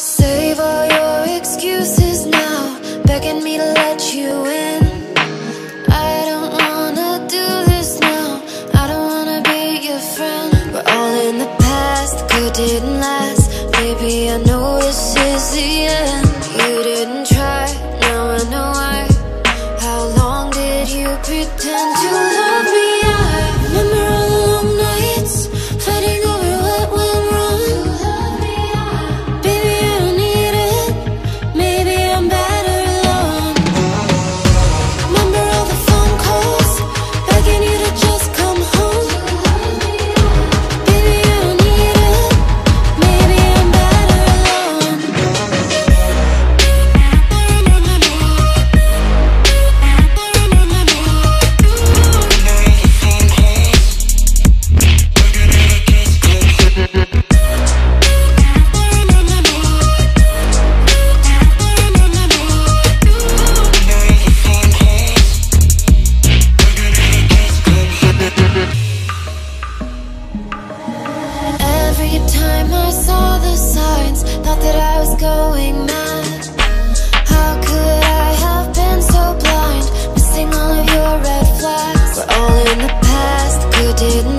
Save all your excuses now. Begging me to let you in. I don't wanna do this now. I don't wanna be your friend. We're all in the past, good didn't last. Baby, I know this is the end. You didn't try, now I know why. How long did you pretend to love me? Every time I saw the signs, thought that I was going mad. How could I have been so blind, missing all of your red flags? We're all in the past, good didn't